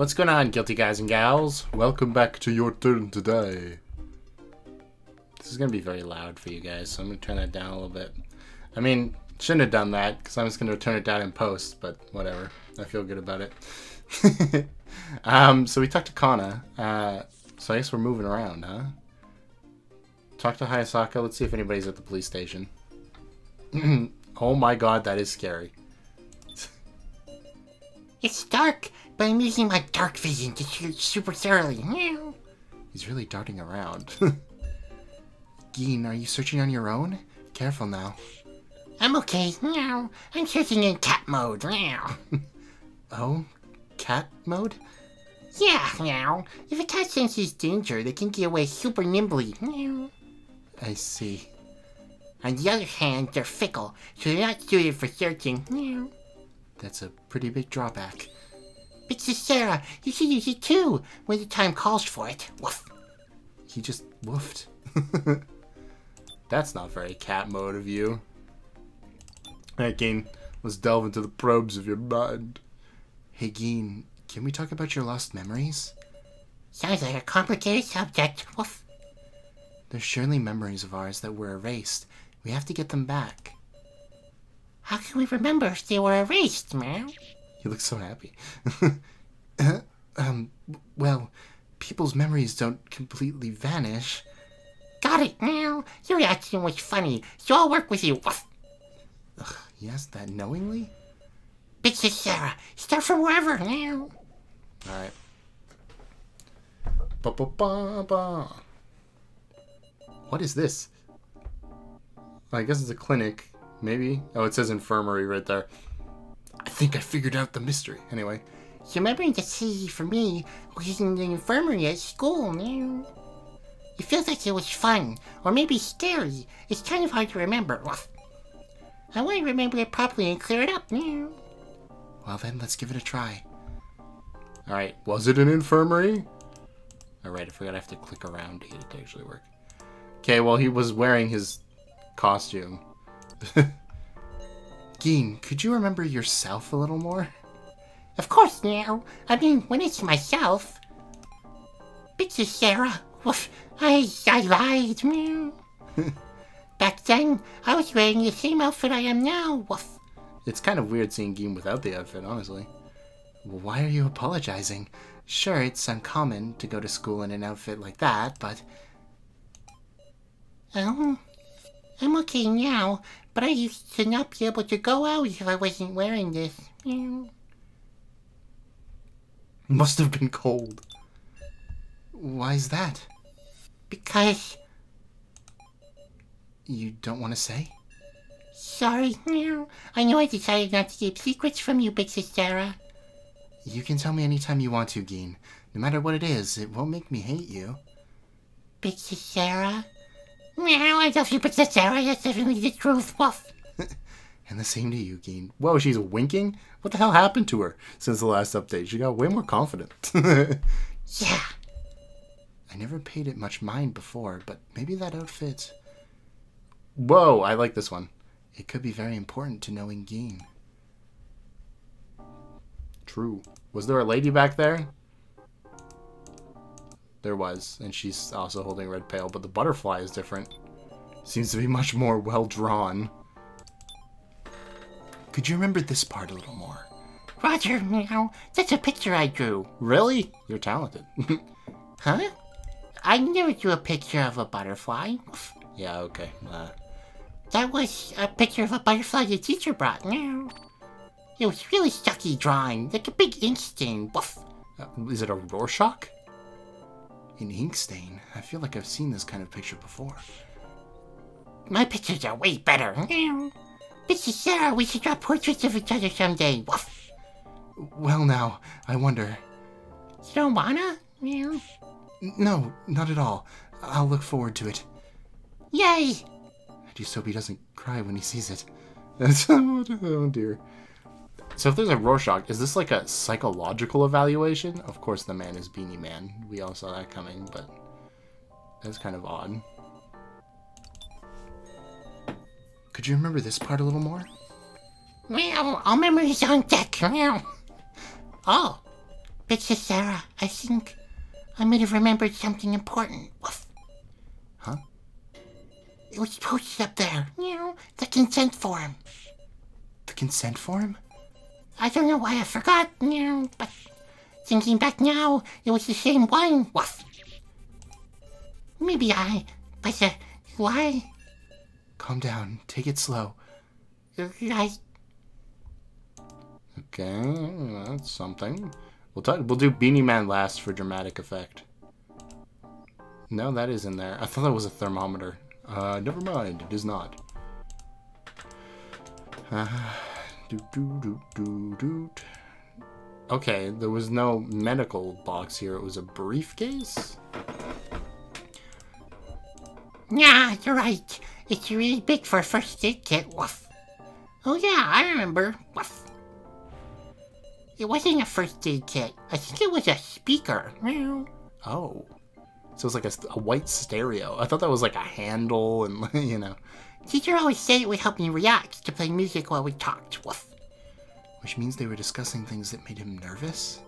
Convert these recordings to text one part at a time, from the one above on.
What's going on, guilty guys and gals? Welcome back to Your Turn To Die. This is going to be very loud for you guys, so I'm going to turn that down a little bit. I mean, shouldn't have done that, because I'm just going to turn it down in post, but whatever. I feel good about it. um, so we talked to Kana. Uh, so I guess we're moving around, huh? Talk to Hayasaka. Let's see if anybody's at the police station. oh my god, that is scary. It's dark, but I'm using my dark vision to shoot super thoroughly. He's really darting around. Gin, are you searching on your own? Careful now. I'm okay. Meow. I'm searching in cat mode. Meow. oh? Cat mode? Yeah, meow. If a cat senses danger, they can get away super nimbly. Meow. I see. On the other hand, they're fickle, so they're not suited for searching. Meow. That's a pretty big drawback. But Sara, you should use it too, when the time calls for it. Woof. He just woofed. That's not very cat mode of you. Alright, Gin, let's delve into the probes of your mind. Hey, Gin, can we talk about your lost memories? Sounds like a complicated subject. Woof. There's surely memories of ours that were erased. We have to get them back. How can we remember if they were erased, man? You look so happy. um, well, people's memories don't completely vanish. Got it now. Your reaction was funny, so I'll work with you. Ugh, yes, that knowingly? Bitches Sara, start from wherever now. Alright. Ba ba ba ba. What is this? I guess it's a clinic. Maybe. Oh, it says infirmary right there. I think I figured out the mystery. Anyway. Remembering the city for me was in the infirmary at school, man. It feels like it was fun, or maybe scary. It's kind of hard to remember. I want to remember it properly and clear it up, man. Well then, let's give it a try. Alright, was it an infirmary? Alright, I forgot I have to click around to get it to actually work. Okay, well he was wearing his costume. Gin, could you remember yourself a little more? Of course, now. I mean, when it's myself. Bitches, Sara. I, I lied. Back then, I was wearing the same outfit I am now. Woof. It's kind of weird seeing Gin without the outfit, honestly. Why are you apologizing? Sure, it's uncommon to go to school in an outfit like that, but... Oh, I'm okay now, but I used to not be able to go out if I wasn't wearing this. Must have been cold. Why's that? Because... You don't want to say? Sorry, I know I decided not to keep secrets from you, Big Sara. You can tell me anytime you want to, Gin. No matter what it is, it won't make me hate you. Big Sara? Meow, I love you, Princess Sara. That's definitely the truth. Woof. and the same to you, Gin. Whoa, she's winking? What the hell happened to her since the last update? She got way more confident. yeah. I never paid it much mind before, but maybe that outfit... Whoa, I like this one. It could be very important to knowing Gin. True. Was there a lady back there? There was, and she's also holding a red pail, but the butterfly is different. Seems to be much more well drawn. Could you remember this part a little more? Roger, meow. That's a picture I drew. Really? You're talented. huh? I never drew a picture of a butterfly. Yeah, okay. Uh, that was a picture of a butterfly the teacher brought. Meow. It was really sucky drawing, like a big ink stain. Woof. Uh, is it a Rorschach? An ink stain? I feel like I've seen this kind of picture before. My pictures are way better. Mrs. Sara, uh, we should draw portraits of each other someday. Woof. Well now, I wonder. You don't wanna? No, not at all. I'll look forward to it. Yay! I just hope he doesn't cry when he sees it. oh dear. So if there's a Rorschach, is this like a psychological evaluation? Of course the man is Beanie Man. We all saw that coming, but that's kind of odd. Could you remember this part a little more? Well, I'll remember his on deck. Oh, Big Sis Sara, I think I might have remembered something important. Woof. Huh? It was posted up there. You know, the consent form. The consent form? I don't know why I forgot, you know, but thinking back now, it was the same one. Woof. Maybe I, but uh, why? Calm down. Take it slow. I, Okay, that's something. We'll talk, we'll do Beanie Man last for dramatic effect. No, that is in there. I thought that was a thermometer. Uh, never mind. It is not. Uh, do, do, do, do, do. Okay, there was no medical box here. It was a briefcase? yeah, you're right. It's really big for a first aid kit. Woof. Oh yeah, I remember. Woof. It wasn't a first aid kit. I think it was a speaker. Meow. Oh. So it's like a, a white stereo. I thought that was like a handle and, you know. Teacher always said it would help me react to play music while we talked. Woof. Which means they were discussing things that made him nervous?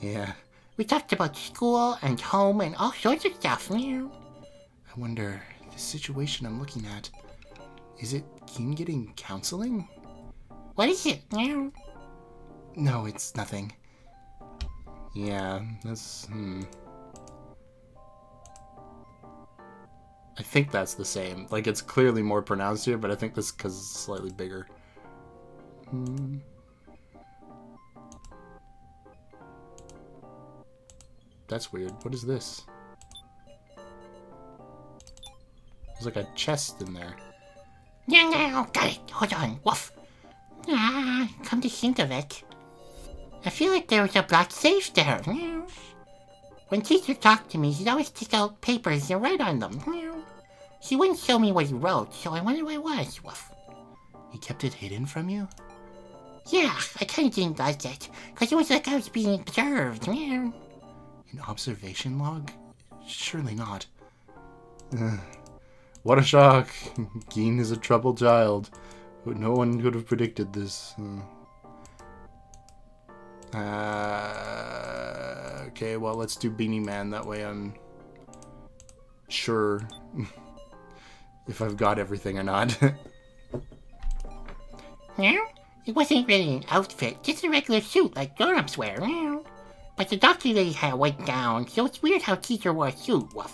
Yeah. We talked about school and home and all sorts of stuff. I wonder, the situation I'm looking at, is it Gin getting counseling? What is it? No, it's nothing. Yeah, that's, hmm. I think that's the same. Like, it's clearly more pronounced here, but I think this because it's slightly bigger. Hmm. That's weird. What is this? There's like a chest in there. Yeah, yeah, got it. Hold on. Woof. Ah, come to think of it. I feel like there was a black safe there. When teacher talked to me, he'd always take out papers and write on them. Meow. He wouldn't show me what he wrote, so I wondered what it was. Woof. He kept it hidden from you? Yeah, I kind of didn't like it, because it was like I was being observed. An observation log? Surely not. What a shock! Gin is a troubled child. No one could have predicted this. Uh, okay, well, let's do Beanie Man. That way I'm sure if I've got everything or not. Meow. It wasn't really an outfit, just a regular suit like grown-ups wear. Meow. But the doctor lady had a white gown, so it's weird how teacher wore a suit. Woof.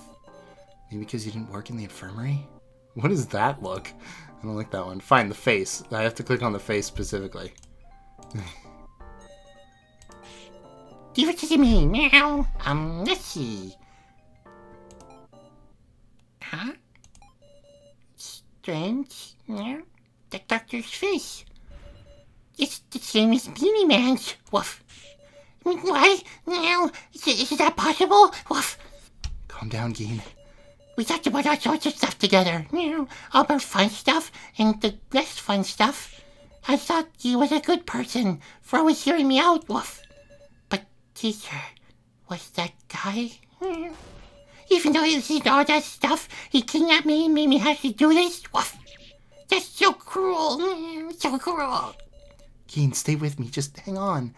Maybe because you didn't work in the infirmary? What does that look? I don't like that one. Fine, the face. I have to click on the face specifically. Give it to me, meow. Um, let's see. Huh? Strange, meow. The doctor's face. It's the same as Beanie Man's. Woof. What? Meow. Is, is that possible? Woof. Calm down, Gin. We talked about all sorts of stuff together. You know, all about fun stuff and the less fun stuff. I thought he was a good person for always hearing me out, Woof. But teacher, was that guy? Even though he did all that stuff, he kidnapped me and made me have to do this? Woof. That's so cruel. Hmm, So cruel. Gin, stay with me. Just hang on.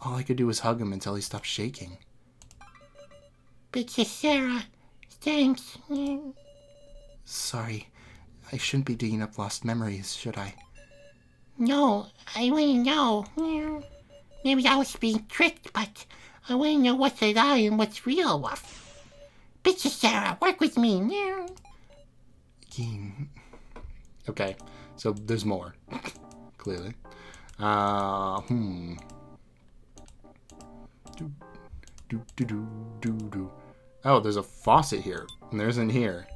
All I could do was hug him until he stopped shaking. Sis Sara, thanks. Hmm. Sorry. I shouldn't be digging up lost memories, should I? No, I wouldn't know. Hmm. Maybe I was being tricked, but I wouldn't know what's a lie and what's real. Woof. Bitches, Sara, work with me. now. Okay, so there's more. Clearly. Uh, hmm. Do, do, do, do, do, do. Oh, there's a faucet here, and there's in here.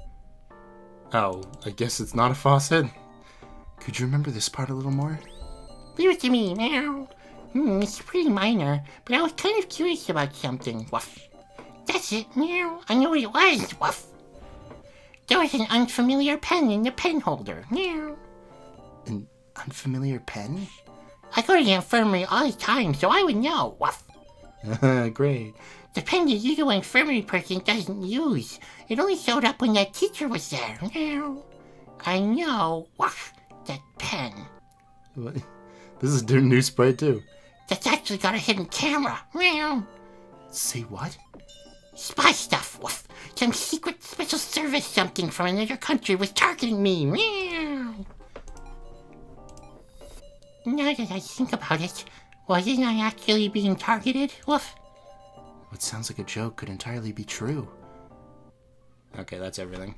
Oh, I guess it's not a faucet? Could you remember this part a little more? Leave it to me, now. Hmm, it's pretty minor, but I was kind of curious about something. Woof. That's it, meow. I know what it was. Woof. There was an unfamiliar pen in the pen holder. Meow. An unfamiliar pen? I go to the infirmary all the time, so I would know. Woof. Great. The pen the usual infirmary person doesn't use. It only showed up when that teacher was there. Meow. I know. Woof. That pen. What? This is new sprite too. that's actually got a hidden camera. Meow. Say what? Spy stuff. Woof. Some secret special service something from another country was targeting me. Meow. Now that I think about it, wasn't I actually being targeted? Woof. What sounds like a joke could entirely be true. Okay, that's everything.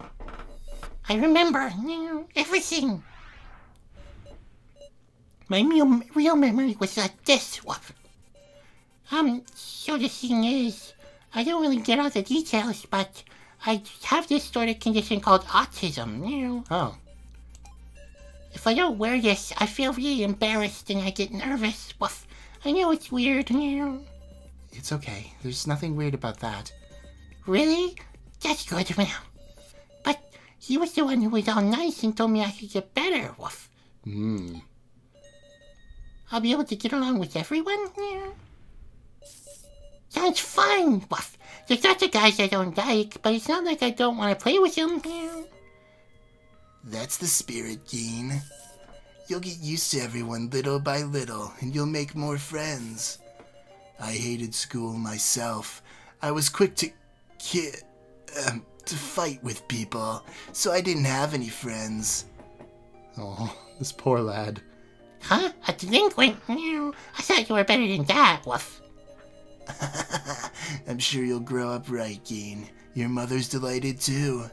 I remember meow, everything. My real, real memory was like this. Woof. Um, so the thing is, I don't really get all the details, but I have this sort of condition called autism. You know, Oh, if I don't wear this, I feel really embarrassed and I get nervous. Woof. I know it's weird. You know. it's okay. There's nothing weird about that. Really? That's good. But he was the one who was all nice and told me I could get better. Woof. Hmm. I'll be able to get along with everyone? Yeah. Sounds fun, Woof. There's lots of guys I don't like, but it's not like I don't want to play with them. That's the spirit, Gin. You'll get used to everyone little by little, and you'll make more friends. I hated school myself. I was quick to ki- um, to fight with people, so I didn't have any friends. Oh, this poor lad. Huh? A delinquent? Yeah. I thought you were better than that, Woof. I'm sure you'll grow up right, Gin. Your mother's delighted too.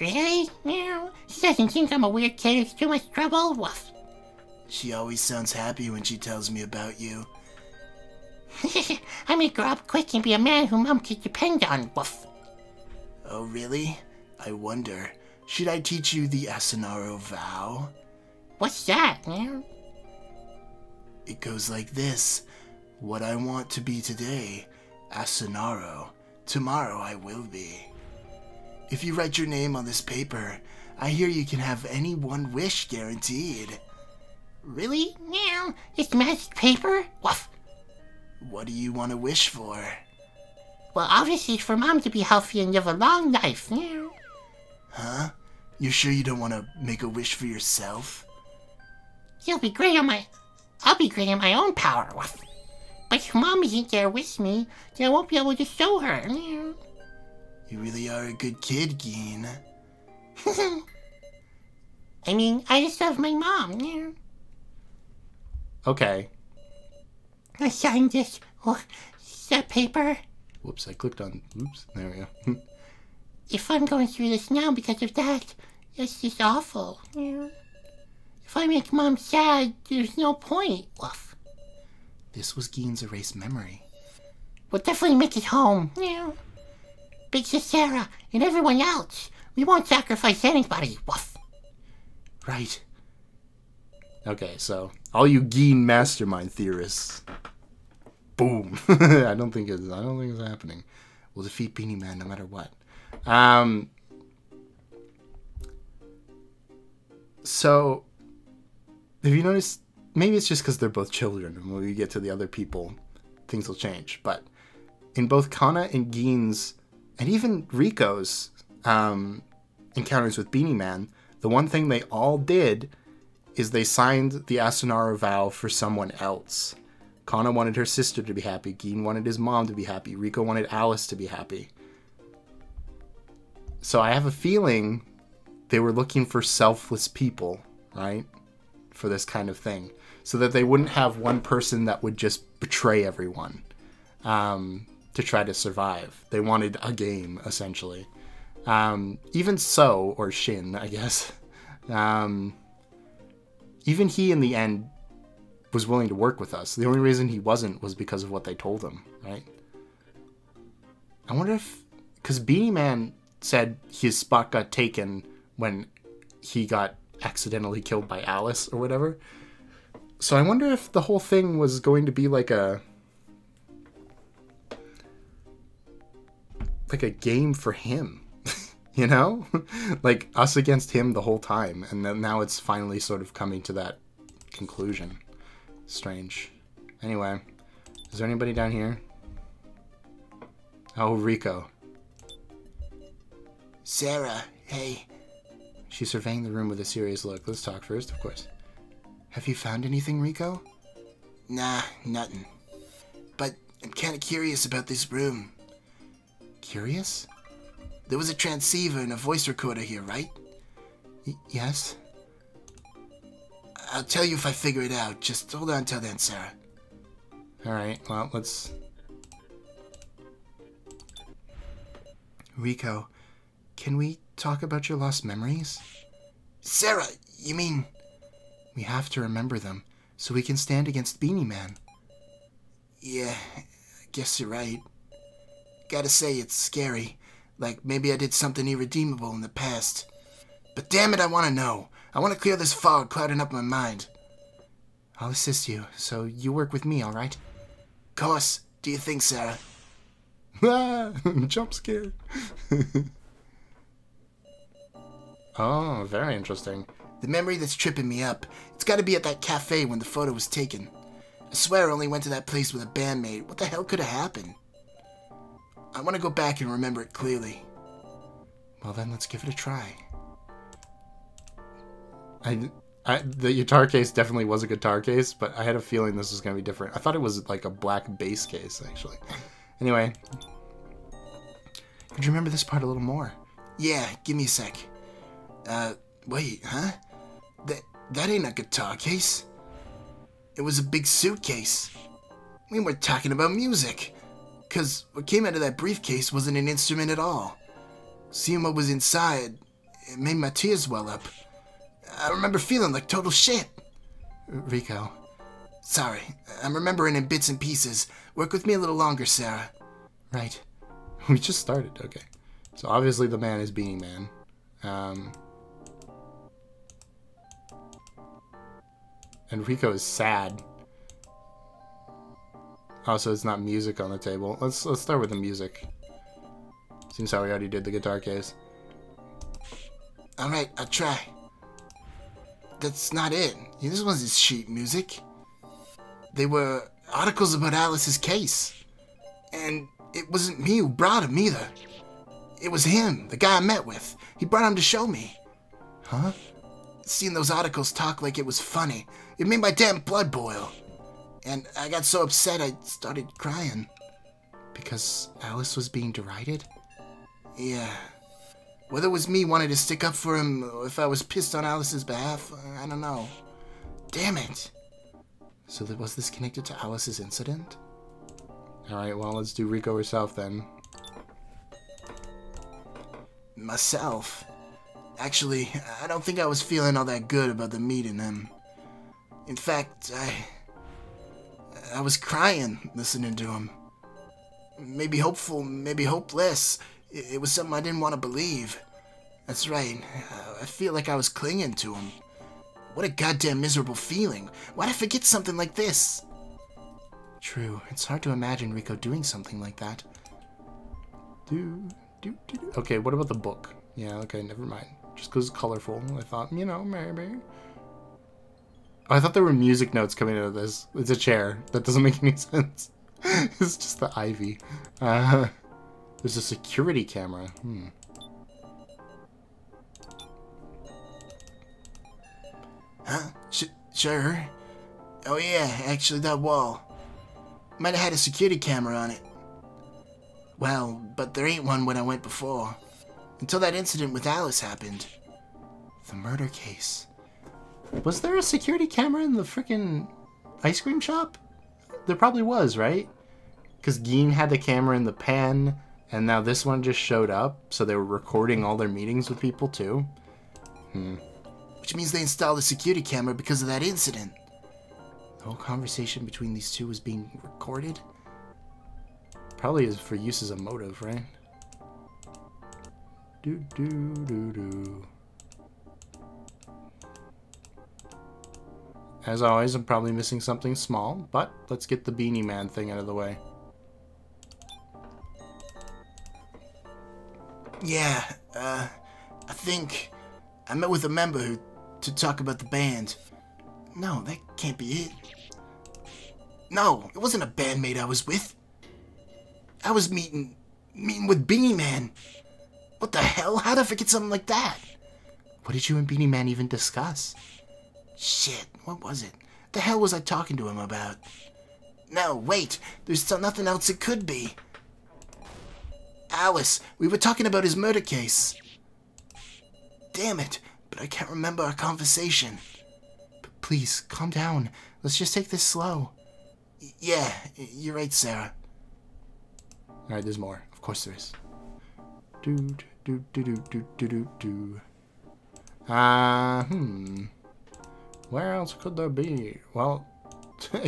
Really? Yeah. She doesn't think I'm a weird kid who's too much trouble? Woof. She always sounds happy when she tells me about you. I may grow up quick and be a man who mom could depend on, Woof. Oh, really? I wonder. Should I teach you the Asunaro vow? What's that? Yeah. It goes like this What I want to be today, Asunaro, tomorrow I will be. If you write your name on this paper, I hear you can have any one wish guaranteed. Really? Now? It's magic paper? Woof. What do you want to wish for? Well, obviously for mom to be healthy and live a long life. Yeah. Huh? You sure you don't want to make a wish for yourself? You'll be great on my. I'll be great in my own power. Woof. But if mom isn't there with me, then I won't be able to show her. You really are a good kid, Gin. I mean, I just love my mom. Okay. I signed this. Oh, that uh, paper. Whoops, I clicked on. Oops, there we go. If I'm going through this now because of that, that's just awful. Yeah. If I make mom sad, there's no point. Woof. This was Gin's erased memory. We'll definitely make it home. Yeah. Big Sis Sara and everyone else. We won't sacrifice anybody. Woof. Right. Okay, so all you Gin mastermind theorists. Boom. I don't think it's I don't think it's happening. We'll defeat Beanie Man no matter what. Um So have you noticed maybe it's just because they're both children and when we get to the other people things will change. But in both Kana and Gin's and even Reko's um, encounters with Beanie Man, the one thing they all did is they signed the Asunaro vow for someone else. Kana wanted her sister to be happy. Gin wanted his mom to be happy. Reko wanted Alice to be happy. So I have a feeling they were looking for selfless people, right? For this kind of thing. So that they wouldn't have one person that would just betray everyone um, to try to survive. They wanted a game, essentially. Um, even so, or Shin, I guess. Um, even he, in the end, was willing to work with us. The only reason he wasn't was because of what they told him, right? I wonder if. Because Beanie Man said his spot got taken when he got accidentally killed by Alice or whatever. So I wonder if the whole thing was going to be like a. like a game for him. you know? like us against him the whole time. And then now it's finally sort of coming to that conclusion. Strange. Anyway, is there anybody down here? Oh, Reko. Sara, hey, She's surveying the room with a serious look. Let's talk first, of course. Have you found anything, Reko? Nah, nothing. But I'm kind of curious about this room. Curious? There was a transceiver and a voice recorder here, right? Y- yes? I'll tell you if I figure it out. Just hold on till then, Sara. Alright, well, let's. Reko, can we talk about your lost memories? Sara, you mean. We have to remember them so we can stand against Beanie Man. Yeah, I guess you're right. Gotta say, it's scary. Like maybe I did something irredeemable in the past. But damn it, I wanna know. I wanna clear this fog clouding up my mind. I'll assist you, so you work with me, alright? Course, do you think, Sara? Ah, jump scare. oh, very interesting. The memory that's tripping me up. It's gotta be at that cafe when the photo was taken. I swear I only went to that place with a bandmate. What the hell could have happened? I wanna go back and remember it clearly. Well, then let's give it a try. I, I, the guitar case definitely was a guitar case, but I had a feeling this was going to be different. I thought it was like a black bass case, actually. Anyway, could you remember this part a little more? Yeah, give me a sec. Uh, wait, huh? That that ain't a guitar case. It was a big suitcase. We weren't talking about music. Cause what came out of that briefcase wasn't an instrument at all. Seeing what was inside, it made my tears well up. I remember feeling like total shit. Reko, Sorry, I'm remembering in bits and pieces. Work with me a little longer, Sara. right. We just started, okay. So obviously the man is Beanie Man. Um, and Reko is sad. Also, it's not music on the table. Let's let's start with the music. Seems how we already did the guitar case. Alright, I'll try. That's not it. This wasn't sheet music. They were articles about Alice's case. And it wasn't me who brought him either. It was him, the guy I met with. He brought him to show me. Huh? Seeing those articles talk like it was funny, it made my damn blood boil. And I got so upset I started crying. Because Alice was being derided? Yeah. Whether it was me wanting to stick up for him or if I was pissed on Alice's behalf, uh, I don't know. Damn it. So was this connected to Alice's incident? Alright, well let's do Reko herself then. Myself. Actually, I don't think I was feeling all that good about the meeting him. In fact, I. I was crying listening to him. Maybe hopeful, maybe hopeless. It, it was something I didn't want to believe. That's right. I feel like I was clinging to him. What a goddamn miserable feeling. Why'd I forget something like this? True, it's hard to imagine Reko doing something like that. Do, do, do, do. Okay, what about the book? Yeah, okay, never mind. Just because it's colorful, I thought, you know, maybe. I thought there were music notes coming out of this. It's a chair. That doesn't make any sense. it's just the ivy. Uh, there's a security camera. Hmm. Huh? Sh- sure. Oh yeah, actually that wall. Might have had a security camera on it. Well, but there ain't one when I went before. Until that incident with Alice happened. The murder case. Was there a security camera in the freaking ice cream shop? There probably was, right? Because Gin had the camera in the pen, and now this one just showed up, so they were recording all their meetings with people too. Hmm. Which means they installed a security camera because of that incident. The whole conversation between these two was being recorded. Probably is for use as a motive, right? Do do do do. As always, I'm probably missing something small, but let's get the Beanie Man thing out of the way. Yeah, uh, I think I met with a member who, to talk about the band. No, that can't be it. No, it wasn't a bandmate I was with. I was meeting, meeting with Beanie Man. What the hell? How'd I forget something like that? What did you and Beanie Man even discuss? Shit, what was it? the hell was I talking to him about? No, wait. There's still nothing else it could be. Alice, we were talking about his murder case. Damn it, but I can't remember our conversation. P- please, calm down. Let's just take this slow. Y- yeah, you're right, Sara. Alright, there's more. Of course there is. Do, do, do, do, do, do, do, do. Uh, hmm. Where else could there be? Well,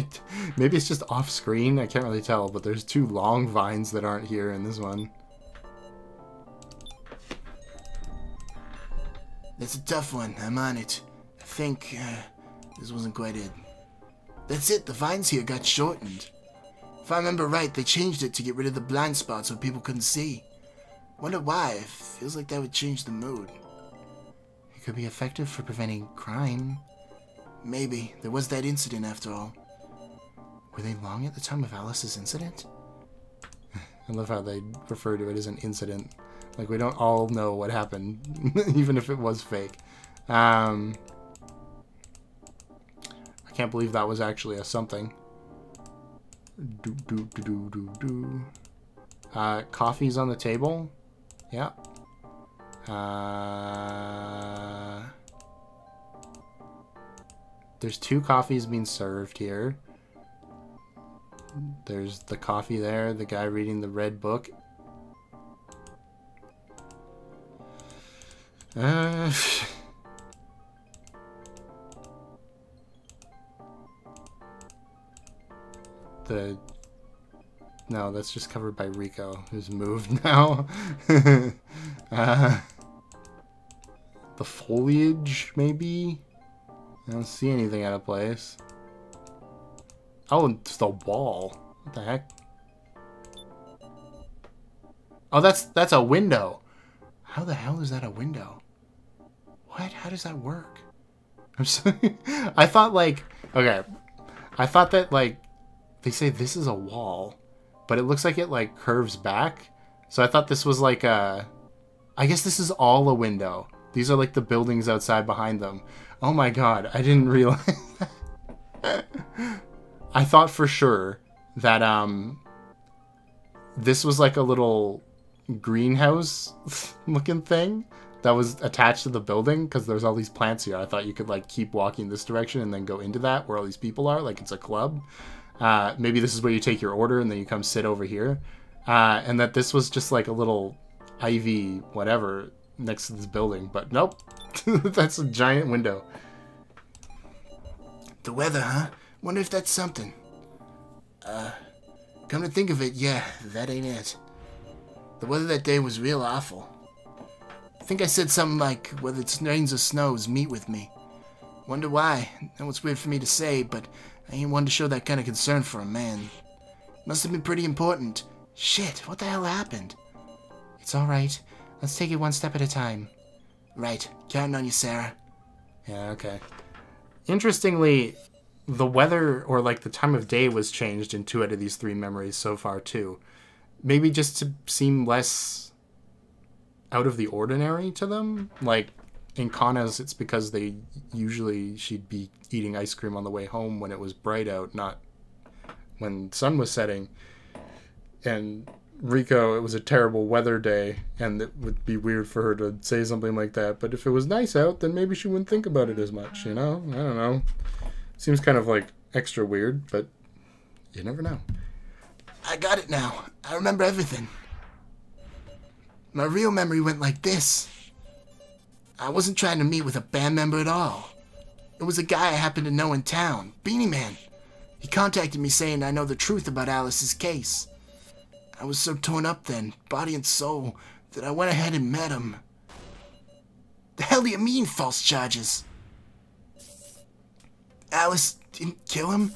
maybe it's just off screen. I can't really tell, but there's two long vines that aren't here in this one. That's a tough one. I'm on it. I think uh, this wasn't quite it. That's it. The vines here got shortened. If I remember right, they changed it to get rid of the blind spots so people couldn't see. Wonder why. It feels like that would change the mood. It could be effective for preventing crime. Maybe. There was that incident after all. Were they long at the time of Alice's incident? I love how they refer to it as an incident. Like we don't all know what happened, even if it was fake. Um, I can't believe that was actually a something. Do do do do do do. Uh, coffee's on the table. Yeah. Uh, there's two coffees being served here. There's the coffee there, the guy reading the red book. Uh, the no, that's just covered by Reko, who's moved now. uh, the foliage, maybe. I don't see anything out of place. Oh, it's the wall. What the heck? Oh, that's that's a window. How the hell is that a window? What? How does that work? I'm sorry. I thought like okay. I thought that like they say this is a wall, but it looks like it like curves back. So I thought this was like a I guess this is all a window. These are like the buildings outside behind them. Oh my god, I didn't realize. I thought for sure that um this was like a little greenhouse looking thing that was attached to the building because there's all these plants here. I thought you could like keep walking this direction and then go into that where all these people are, like it's a club. Uh, maybe this is where you take your order and then you come sit over here. Uh, and that this was just like a little ivy whatever next to this building, but nope, that's a giant window. The weather, huh? Wonder if that's something. Uh, come to think of it, yeah, that ain't it. The weather that day was real awful. I think I said something like, whether it rains or snows, meet with me. Wonder why. Know it's weird for me to say, but I ain't one to show that kind of concern for a man. Must have been pretty important. Shit, what the hell happened? It's alright. Let's take it one step at a time. Right, counting on you, Sara. Yeah, okay. Interestingly, the weather or like the time of day was changed in two out of these three memories so far too. Maybe just to seem less out of the ordinary to them. Like in Kana's, it's because they usually she'd be eating ice cream on the way home when it was bright out, not when sun was setting. And Reko, it was a terrible weather day, and it would be weird for her to say something like that. But if it was nice out, then maybe she wouldn't think about it as much, you know? I don't know. Seems kind of like extra weird, but you never know. I got it now. I remember everything. My real memory went like this. I wasn't trying to meet with a band member at all. It was a guy I happened to know in town, Beanie Man. He contacted me saying I know the truth about Alice's case. I was so torn up then, body and soul, that I went ahead and met him. The hell do you mean, false charges? Alice didn't kill him?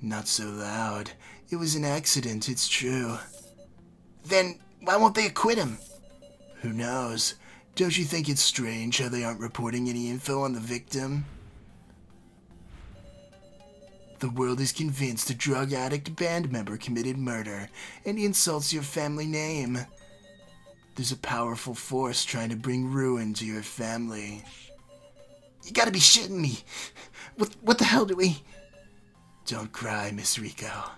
Not so loud. It was an accident, it's true. Then why won't they acquit him? Who knows? Don't you think it's strange how they aren't reporting any info on the victim? The world is convinced a drug addict band member committed murder and insults your family name. There's a powerful force trying to bring ruin to your family. You gotta be shitting me. What, what the hell do we... Don't cry, Miss Reko.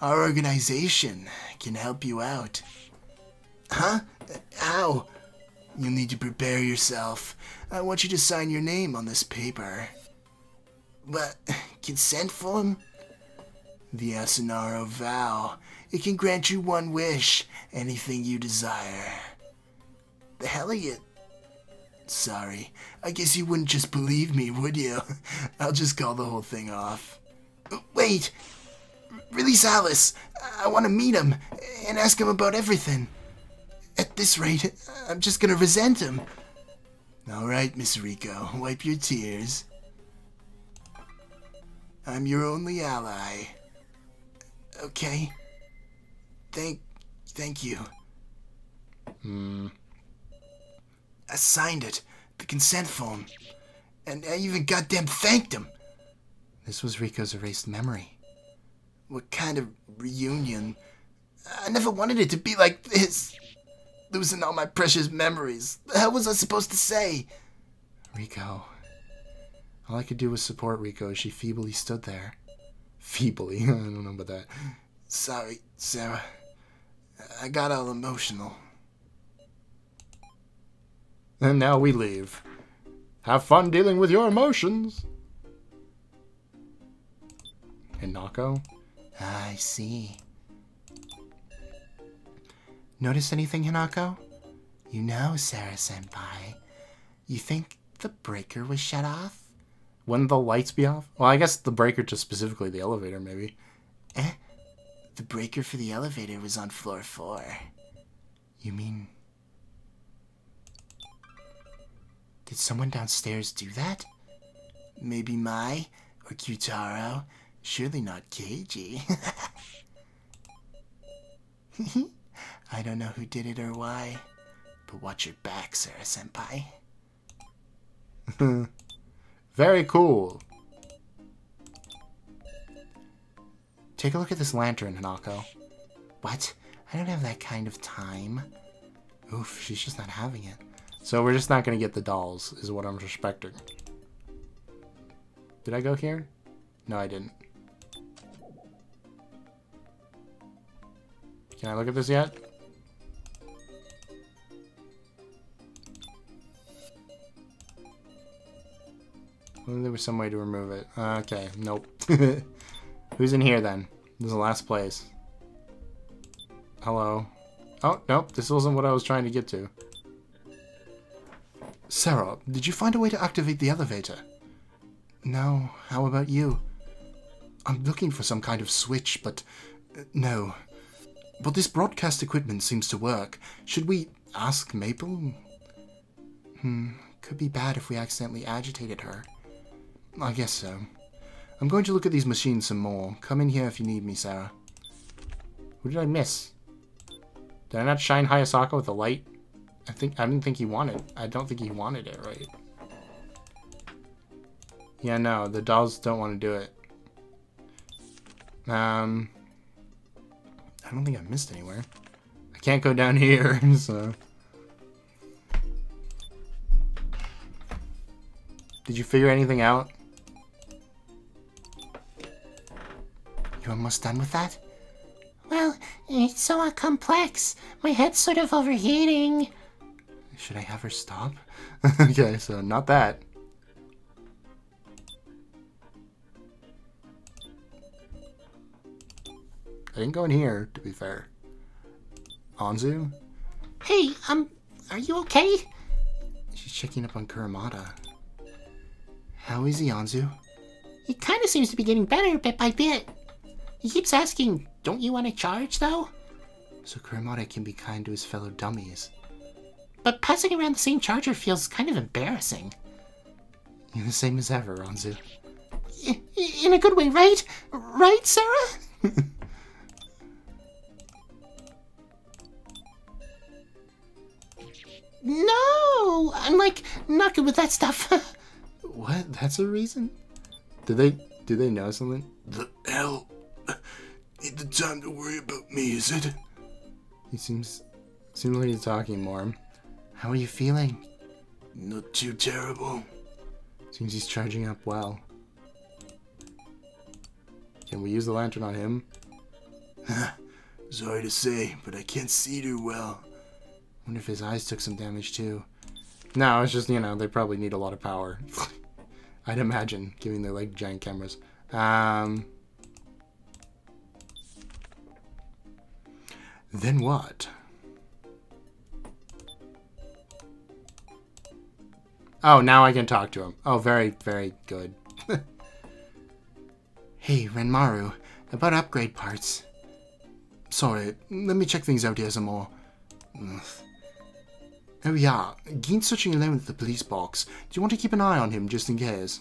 Our organization can help you out. Huh? How? You'll need to prepare yourself. I want you to sign your name on this paper. What? Consent form? The Asunaro vow. It can grant you one wish, anything you desire. The hell are you? Sorry. I guess you wouldn't just believe me, would you? I'll just call the whole thing off. Wait! Release Alice! I want to meet him and ask him about everything. At this rate, I'm just gonna resent him. Alright, Miss Reko, wipe your tears. I'm your only ally. Okay. Thank thank you. Hmm. I signed it, the consent form. And I even goddamn thanked him. This was Reko's erased memory. What kind of reunion? I never wanted it to be like this. Losing all my precious memories. The hell was I supposed to say? Reko. All I could do was support Reko as she feebly stood there. Feebly? I don't know about that. Sorry, Sara. I got all emotional. And now we leave. Have fun dealing with your emotions. Hinako? I see. Notice anything, Hinako? You know, Sara Senpai. You think the breaker was shut off? Wouldn't the lights be off? Well, I guess the breaker to specifically the elevator, maybe. Eh? The breaker for the elevator was on floor four. You mean. Did someone downstairs do that? Maybe Mai or Q-taro. Surely not Keiji. I don't know who did it or why, but watch your back, Sara Senpai. Very cool. Take a look at this lantern, Hinako. What? I don't have that kind of time. Oof, she's just not having it. So we're just not going to get the dolls, is what I'm suspecting. Did I go here? No, I didn't. Can I look at this yet? There was some way to remove it. Okay, nope. Who's in here then? This is the last place. Hello. Oh, nope, this wasn't what I was trying to get to. Sara, did you find a way to activate the elevator? No, how about you? I'm looking for some kind of switch, but uh, no. But this broadcast equipment seems to work. Should we ask Maple? Hmm, could be bad if we accidentally agitated her. I guess so. I'm going to look at these machines some more. Come in here if you need me, Sara. Who did I miss? Did I not shine Hayasaka with a light? I think I didn't think he wanted. I don't think he wanted it, right? Yeah, no, the dolls don't want to do it. Um, I don't think I missed anywhere. I can't go down here, so. Did you figure anything out? Almost done with that? Well, it's so uh, complex. My head's sort of overheating. Should I have her stop? okay, so not that. I didn't go in here, to be fair. Anzu? Hey, um, are you okay? She's checking up on Kurumada. How is he, Anzu? He kind of seems to be getting better bit by bit. He keeps asking, don't you want to charge, though? So Kurumada can be kind to his fellow dummies. But passing around the same charger feels kind of embarrassing. You're the same as ever, Anzu. In a good way, right? Right, Sara? no! I'm like, not good with that stuff. what? That's a reason? Do they do they know something? The hell? Ain't the time to worry about me, is it? He seems seems like he's talking more. How are you feeling? Not too terrible. Seems he's charging up well. Can we use the lantern on him? Sorry to say, but I can't see too well. Wonder if his eyes took some damage too. No, it's just, you know, they probably need a lot of power. I'd imagine, given their like giant cameras. Um Then what? Oh, now I can talk to him. Oh, very, very good. hey, Ranmaru, about upgrade parts. Sorry, let me check things out here some more. Ugh. Oh yeah, Gin's searching alone at the police box. Do you want to keep an eye on him just in case?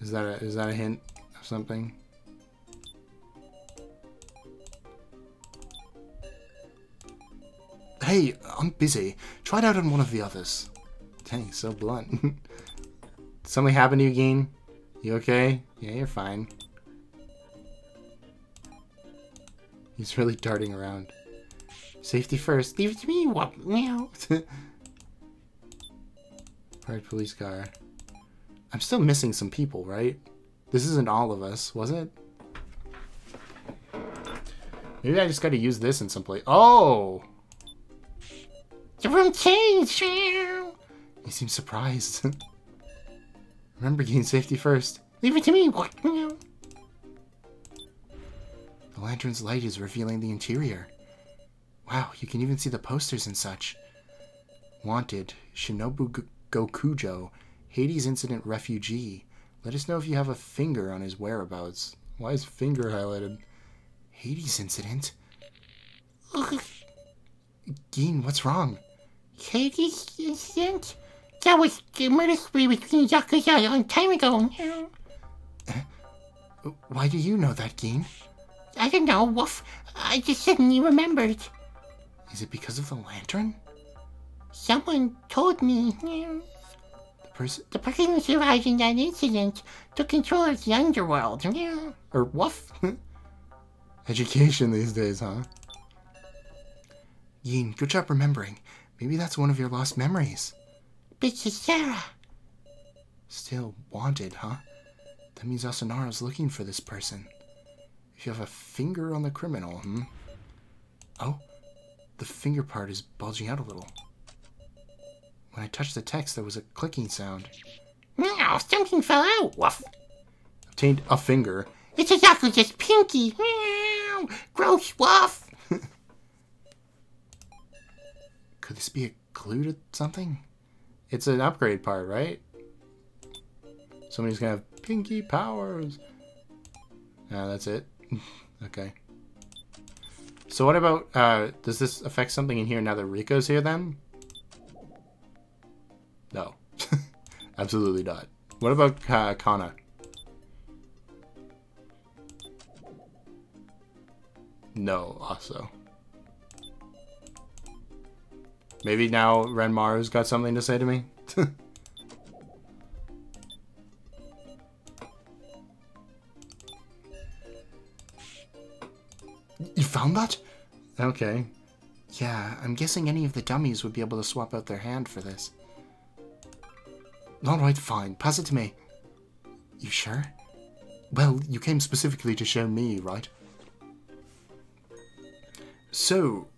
Is that a, is that a hint of something? Hey, I'm busy. Try it out on one of the others. Dang, so blunt. Something happened to you, Gin? You okay? Yeah, you're fine. He's really darting around. Safety first. Leave it to me. What? Meow. Police car. I'm still missing some people, right? This isn't all of us, was it? Maybe I just gotta use this in some place. Oh! The room changed. He seems surprised. Remember, gain safety first. Leave it to me. The lantern's light is revealing the interior. Wow, you can even see the posters and such. Wanted, Shinobu G- Gokujo, Hades incident refugee. Let us know if you have a finger on his whereabouts. Why is finger highlighted? Hades incident? Gin, what's wrong? Hades incident? That was the murder spree between Yakuza a long time ago. Meow. Why do you know that, Gin? I don't know, Woof. I just suddenly remembered. Is it because of the lantern? Someone told me. The person The person who survived in that incident took control of the underworld. Or woof? Education these days, huh? Yin, good job remembering. Maybe that's one of your lost memories. Bitch Sara. Still wanted, huh? That means Asunaro's looking for this person. If you have a finger on the criminal, hmm? Oh, the finger part is bulging out a little. When I touched the text, there was a clicking sound. Meow. Something fell out. Woof. Obtained a finger. It's a Yakuza's pinky. Meow. Gross. Woof. Could this be a clue to something? It's an upgrade part, right? Somebody's gonna have pinky powers. Ah, that's it. okay. So what about, uh, does this affect something in here now that Reko's here then? No. Absolutely not. What about uh, Kana? No, also. Maybe now Ranmaru's got something to say to me? You found that? okay. Yeah, I'm guessing any of the dummies would be able to swap out their hand for this. Alright, fine. Pass it to me. You sure? Well, you came specifically to show me, right? So,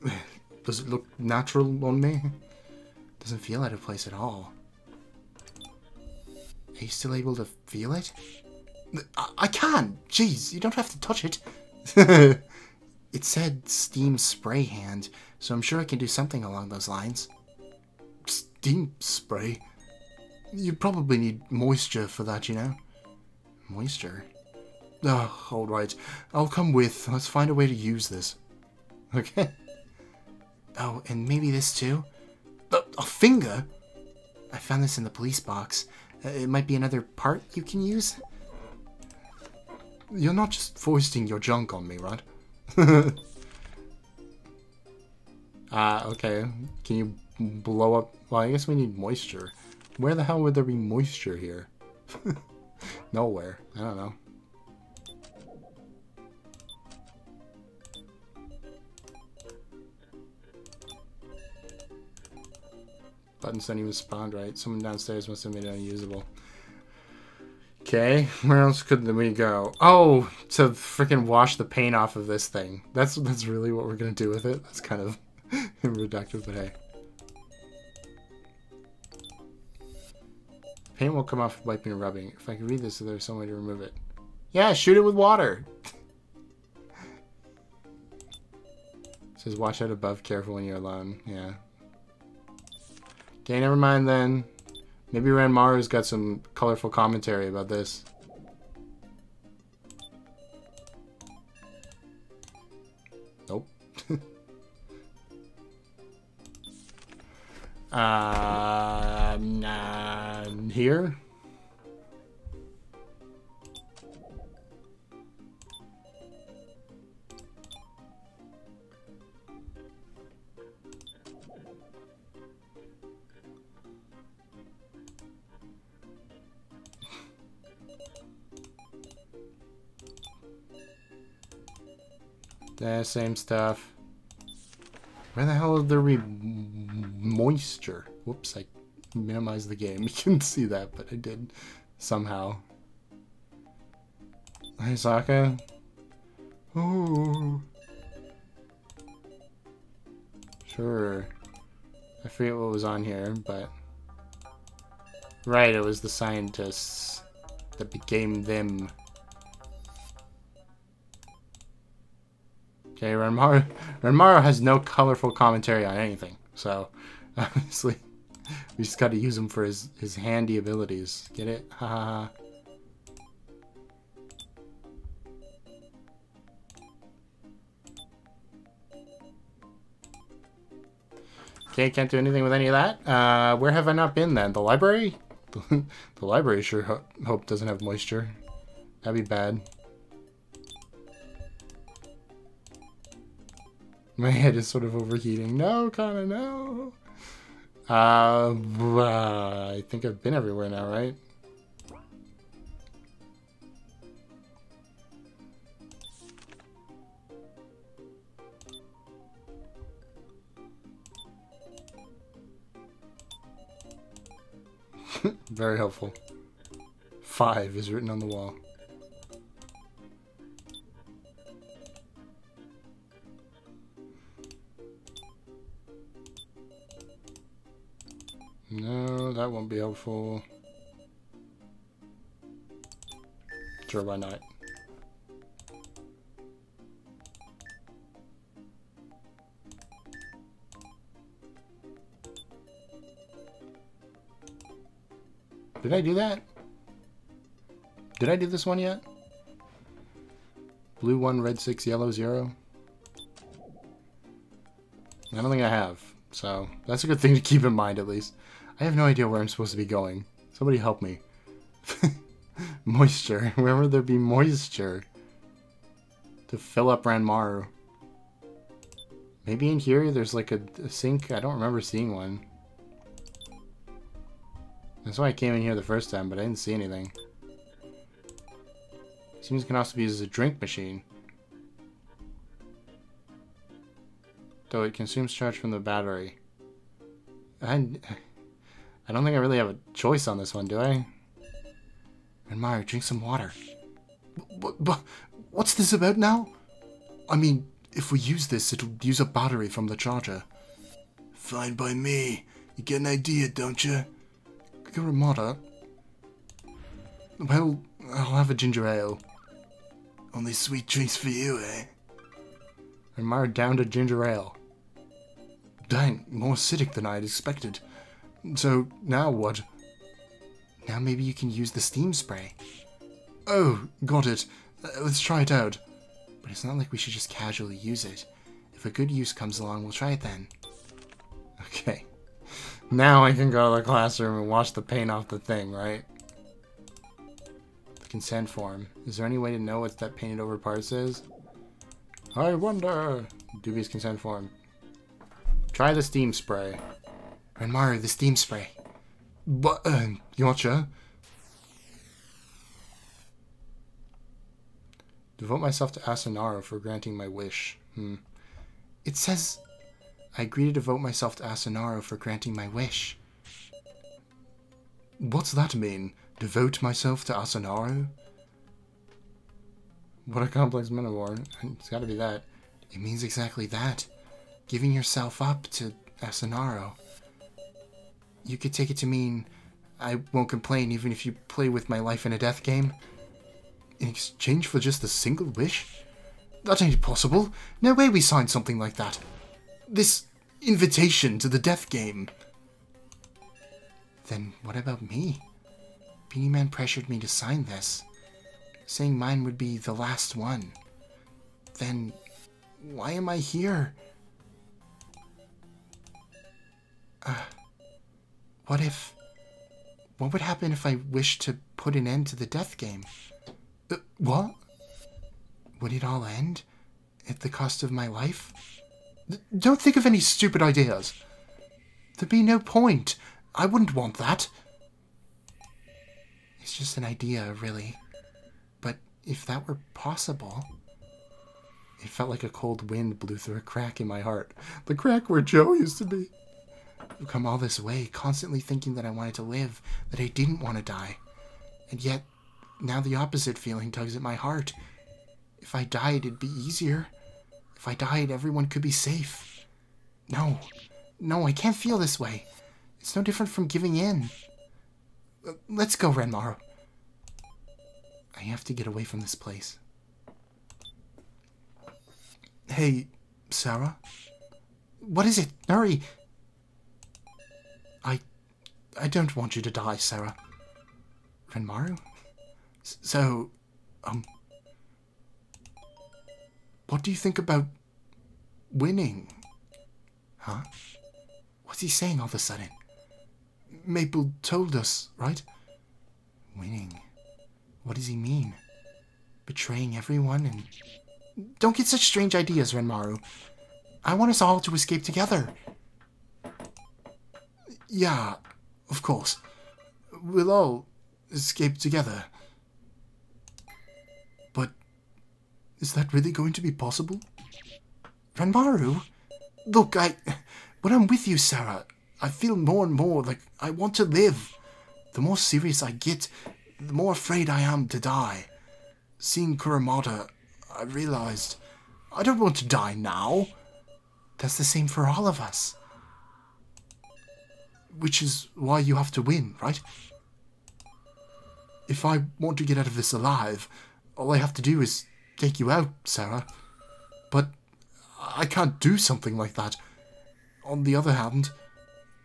does it look natural on me? Doesn't feel out of place at all. Are you still able to feel it? I, I can! Jeez, you don't have to touch it. it said steam spray hand, so I'm sure I can do something along those lines. Steam spray? You probably need moisture for that, you know? Moisture? Oh, alright. I'll come with. Let's find a way to use this. Okay. Oh, and maybe this too? A, a finger? I found this in the police box. Uh, it might be another part you can use? You're not just foisting your junk on me, right? Ah, okay. Can you blow up? Well, I guess we need moisture. Where the hell would there be moisture here? Nowhere. I don't know. Buttons don't even spawn right. Someone downstairs must have made it unusable. Okay, where else could we go? Oh, to freaking wash the paint off of this thing. That's that's really what we're gonna do with it. That's kind of reductive, but hey. Paint will come off wiping and rubbing. If I can read this, there's some way to remove it. Yeah, shoot it with water. says watch out above, careful when you're alone. Yeah. Okay, never mind then. Maybe Ranmaru's got some colorful commentary about this. Nope. uh, nah, here? Same stuff. Where the hell is there moisture? Whoops, I minimized the game. You can't see that, but I did somehow. Hi, Sokka. Ooh. Sure. I forget what was on here, but... Right, it was the scientists that became them. Okay, Ranmaru, Ranmaru has no colorful commentary on anything, so obviously we just got to use him for his, his handy abilities. Get it? Ha ha ha. Okay, can't do anything with any of that. Uh, where have I not been then? The library? the library sure ho hope doesn't have moisture. That'd be bad. My head is sort of overheating. No, Kana, no. Uh, I think I've been everywhere now, right? Very helpful. Five is written on the wall. That won't be helpful. Sure, why not? Did I do that? Did I do this one yet? Blue 1, red 6, yellow 0? I don't think I have. So, that's a good thing to keep in mind at least. I have no idea where I'm supposed to be going. Somebody help me. moisture. Where would there be moisture? To fill up Ranmaru. Maybe in here there's like a, a sink? I don't remember seeing one. That's why I came in here the first time, but I didn't see anything. Seems it can also be used as a drink machine. Though it consumes charge from the battery. I, I don't think I really have a choice on this one, do I? And Ranmaru, drink some water. But, but, what's this about now? I mean, if we use this, it'll use a battery from the charger. Fine by me. You get an idea, don't you? Garamata? Well, I'll have a ginger ale. Only sweet drinks for you, eh? And Ranmaru down to ginger ale. Dang, more acidic than I had expected. So, now what? Now maybe you can use the steam spray. Oh, got it. Uh, let's try it out. But it's not like we should just casually use it. If a good use comes along, we'll try it then. Okay. Now I can go to the classroom and wash the paint off the thing, right? The consent form. Is there any way to know what that painted over parts is? I wonder. Dubious consent form. Try the steam spray. Ranmaru, the steam spray. But, uh, gotcha. Devote myself to Asunaro for granting my wish. Hmm. It says, I agree to devote myself to Asunaro for granting my wish. What's that mean? Devote myself to Asunaro? What a complex metaphor. It's gotta be that. It means exactly that. Giving yourself up to Asunaro. You could take it to mean I won't complain even if you play with my life in a death game. In exchange for just a single wish? That ain't possible. No way we signed something like that. This invitation to the death game. Then what about me? Beanie Man pressured me to sign this, saying mine would be the last one. Then why am I here? Uh, what if... What would happen if I wished to put an end to the death game? Uh, what? Would it all end? At the cost of my life? Don't think of any stupid ideas. There'd be no point. I wouldn't want that. It's just an idea, really. But if that were possible... It felt like a cold wind blew through a crack in my heart. The crack where Joe used to be. I've come all this way, constantly thinking that I wanted to live, that I didn't want to die. And yet, now the opposite feeling tugs at my heart. If I died, it'd be easier. If I died, everyone could be safe. No. No, I can't feel this way. It's no different from giving in. Uh, Let's go, Ranmaru. I have to get away from this place. Hey, Sara? What is it? Hurry! I... Don't want you to die, Sara. Ranmaru? So, um... What do you think about winning? Huh? What's he saying all of a sudden? Maple told us, right? Winning. What does he mean? Betraying everyone and... Don't get such strange ideas, Ranmaru. I want us all to escape together. Yeah, of course. We'll all escape together. But is that really going to be possible? Ranmaru? Look, I... When I'm with you, Sara, I feel more and more like I want to live. The more serious I get, the more afraid I am to die. Seeing Kuramata, I realized I don't want to die now. That's the same for all of us. Which is why you have to win, right? If I want to get out of this alive, all I have to do is take you out, Sara. But I can't do something like that. On the other hand,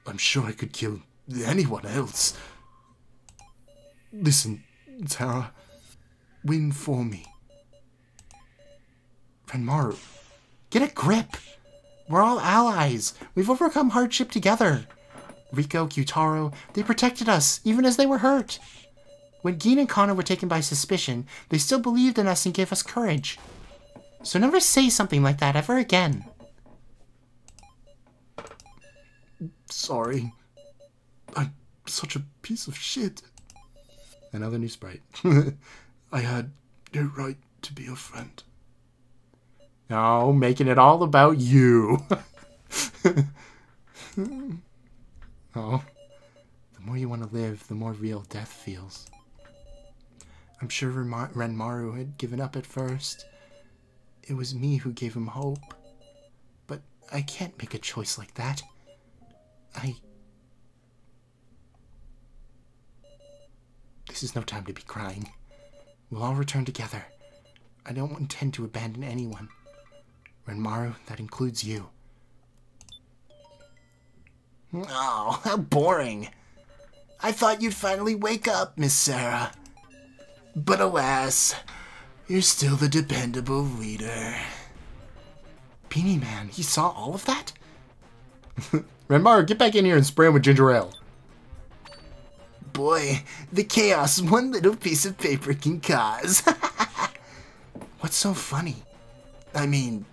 I'm sure I could kill anyone else. Listen, Sara, win for me. Ranmaru, get a grip. We're all allies. We've overcome hardship together. Reko, Q-taro, they protected us, even as they were hurt. When Gin and Kana were taken by suspicion, they still believed in us and gave us courage. So never say something like that ever again. Sorry. I'm such a piece of shit. Another new sprite. I had no right to be your friend. No, making it all about you. oh. The more you want to live, the more real death feels. I'm sure Ranma- Ranmaru had given up at first. It was me who gave him hope. But I can't make a choice like that. I. This is no time to be crying. We'll all return together. I don't intend to abandon anyone. Ranmaru, that includes you. Oh, how boring. I thought you'd finally wake up, Miss Sara. But alas, you're still the dependable leader. Beanie Man, he saw all of that? Ranmaru, get back in here and spray him with ginger ale. Boy, the chaos one little piece of paper can cause. What's so funny? I mean,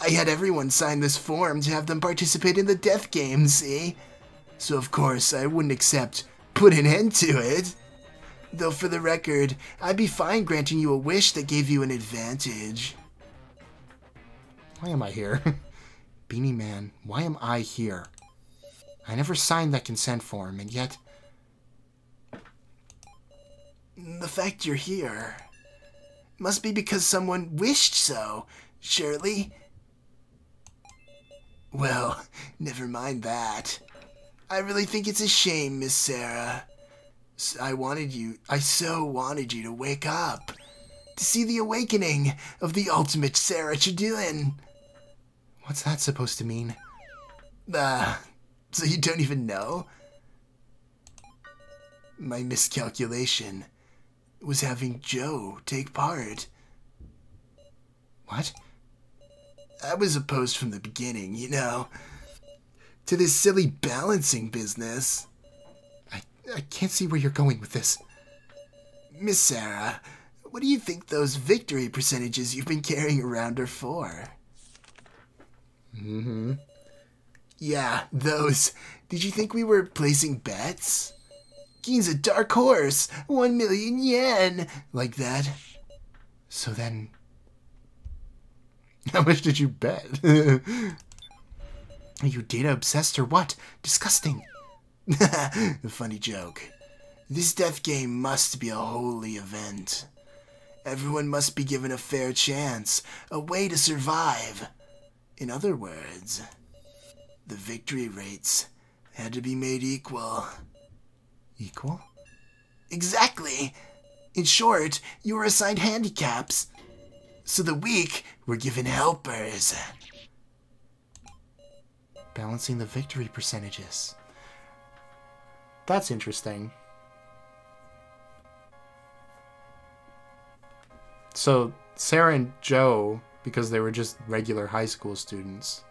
I had everyone sign this form to have them participate in the death game, see? So of course I wouldn't accept put an end to it. Though for the record, I'd be fine granting you a wish that gave you an advantage. Why am I here? Beanie Man, why am I here? I never signed that consent form, and yet. The fact you're here must be because someone wished so, surely. Well, never mind that. I really think it's a shame, Miss Sara. I wanted you, I so wanted you to wake up. To see the awakening of the ultimate Sara Chidouin. What's that supposed to mean? Ah, so you don't even know? My miscalculation was having Joe take part. What? I was opposed from the beginning, you know, to this silly balancing business. I, I can't see where you're going with this. Miss Sara, what do you think those victory percentages you've been carrying around are for? Mm-hmm. Yeah, those. Did you think we were placing bets? Gin's a dark horse. One million yen. Like that. So then... How much did you bet? Are you data obsessed or what? Disgusting. funny joke. This death game must be a holy event. Everyone must be given a fair chance, a way to survive. In other words, the victory rates had to be made equal. Equal? Exactly. In short, you were assigned handicaps. So the weak were given helpers. Balancing the victory percentages. That's interesting. So, Sara and Joe, because they were just regular high school students,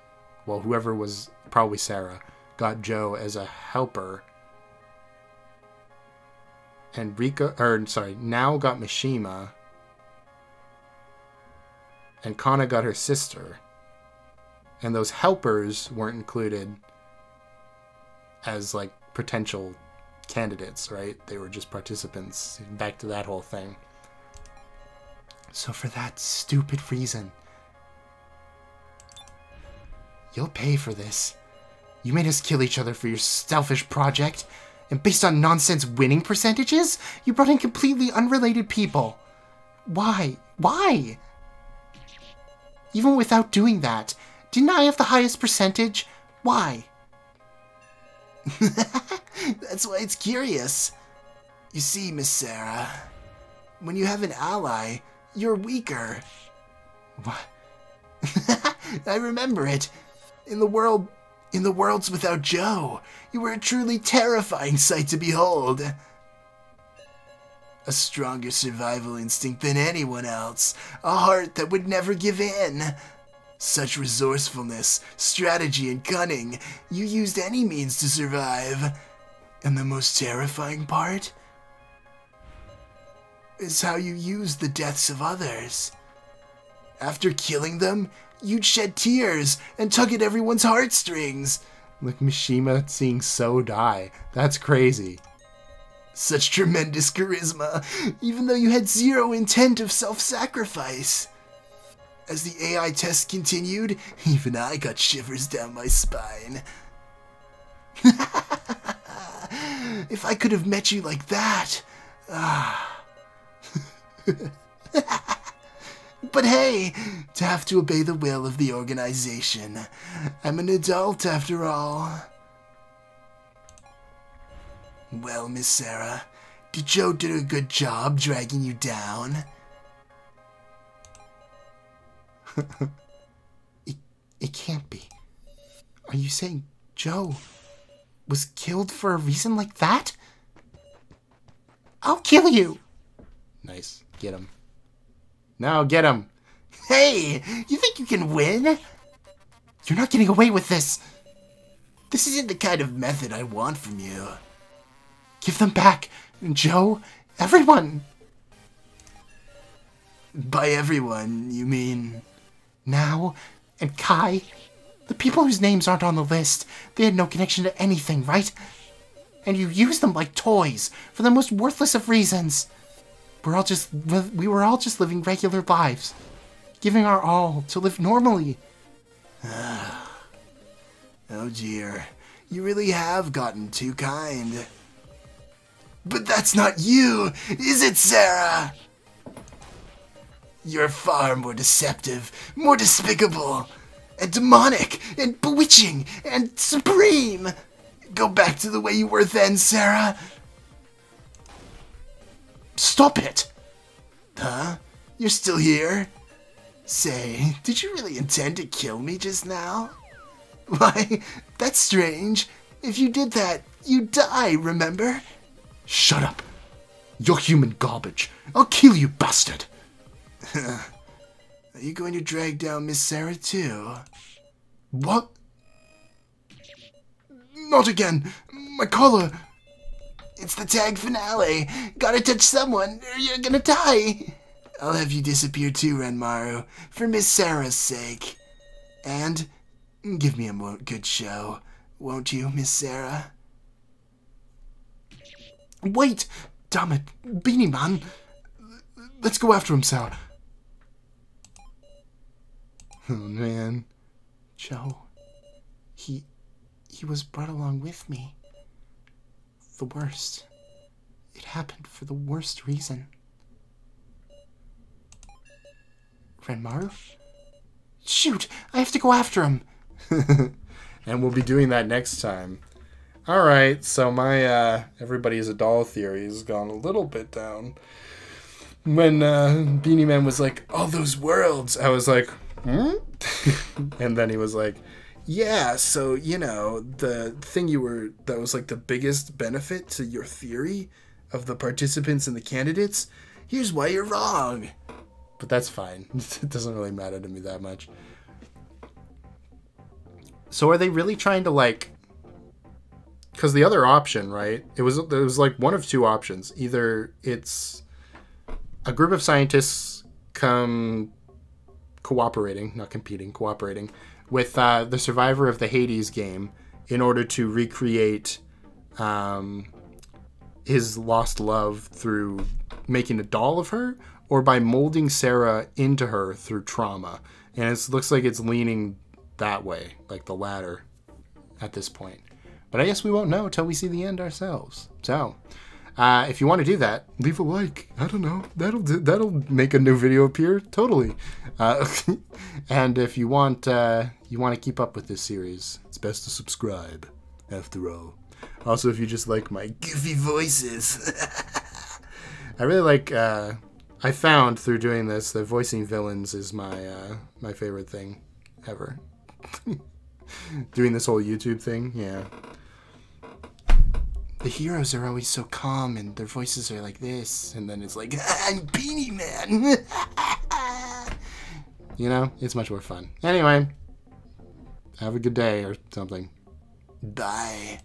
well, whoever was probably Sara, got Joe as a helper. And Rika, or sorry, Nao got Mishima. And Kana got her sister. And those helpers weren't included as like potential candidates, right? They were just participants. Back to that whole thing. So for that stupid reason, you'll pay for this. You made us kill each other for your selfish project, and based on nonsense winning percentages, you brought in completely unrelated people. Why? Why? Even without doing that, didn't I have the highest percentage? Why? That's why it's curious. You see, Miss Sara, when you have an ally, you're weaker. What? I remember it. In the world, in the worlds without Joe, you were a truly terrifying sight to behold. A stronger survival instinct than anyone else, a heart that would never give in. Such resourcefulness, strategy, and cunning, you used any means to survive. And the most terrifying part? Is how you used the deaths of others. After killing them, you'd shed tears and tug at everyone's heartstrings. Look, Mishima seeing Sou die. That's crazy. Such tremendous charisma, even though you had zero intent of self sacrifice. As the AI test continued, even I got shivers down my spine. if I could have met you like that. Ah. but hey, to have to obey the will of the organization. I'm an adult after all. Well, Miss Sara, did Joe do a good job dragging you down? It, it can't be. Are you saying Joe was killed for a reason like that? I'll kill you! Nice. Get him. Now get him! Hey, you think you can win? You're not getting away with this! This isn't the kind of method I want from you. Give them back! Joe, everyone! By everyone, you mean. Nao, and Kai, the people whose names aren't on the list, they had no connection to anything, right? And you used them like toys for the most worthless of reasons. We're all just we were all just living regular lives, giving our all to live normally. Oh dear, you really have gotten too kind. But that's not you, is it, Sara? You're far more deceptive, more despicable, and demonic, and bewitching, and supreme. Go back to the way you were then, Sara. Stop it! Huh? You're still here? Say, did you really intend to kill me just now? Why, that's strange. If you did that, you'd die, remember? Shut up. You're human garbage. I'll kill you, bastard. Are you going to drag down Miss Sara too? What? Not again. My collar. It's the tag finale. Gotta touch someone, or you're gonna die. I'll have you disappear too, Ranmaru, for Miss Sara's sake. And give me a good show, won't you, Miss Sarah? Wait! Damn it. Beanie Man. Let's go after him, Sara. Oh, man. Joe. He. he was brought along with me. The worst. It happened for the worst reason. Ranmaru? Shoot! I have to go after him! and we'll be doing that next time. All right, so my uh, everybody is a doll theory has gone a little bit down. When uh, Beanie Man was like, "All those worlds," I was like, "Hmm," and then he was like, "Yeah, so you know the thing you were that was like the biggest benefit to your theory of the participants and the candidates. Here's why you're wrong." But that's fine. it doesn't really matter to me that much. So are they really trying to like because the other option, right? It was it was like one of two options. Either it's a group of scientists come cooperating, not competing, cooperating with uh, the survivor of the Hades game in order to recreate um, his lost love through making a doll of her, or by molding Sara into her through trauma. And it looks like it's leaning that way, like the latter, at this point. But I guess we won't know until we see the end ourselves. So, uh, if you want to do that, leave a like. I don't know. That'll do, that'll make a new video appear totally. Uh, and if you want uh, you want to keep up with this series, it's best to subscribe. After all. Also, if you just like my Goofy voices. I really like. Uh, I found through doing this that voicing villains is my uh, my favorite thing ever. doing this whole YouTube thing, yeah. The heroes are always so calm and their voices are like this, and then it's like, ah, I'm Beanie Man. You know, it's much more fun. Anyway, have a good day or something. Bye.